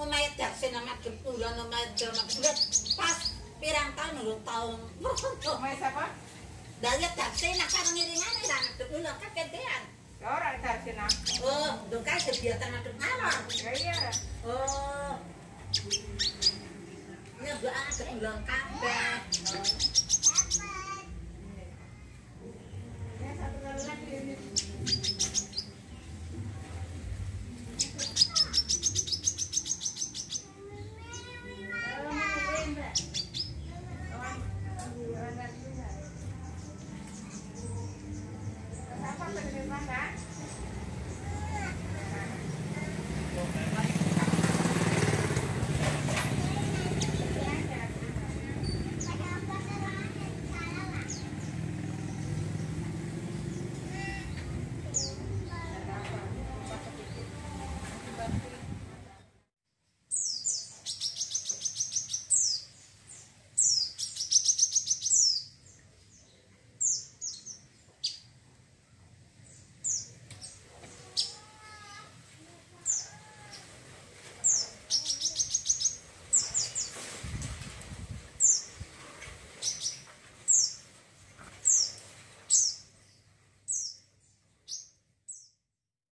omai darsenake madhep ulon, omai darsenake madhep pas pirang tahun urung tahun. Omai siapa? Dari darsenake karo ngiringane lah madhep ulon kegedean. Ya ora darsin aku. Oh, dong kan kegiatan madhep alon. Ya iya. Oh. Ya mbak madhep ulon kabeh. Thank you.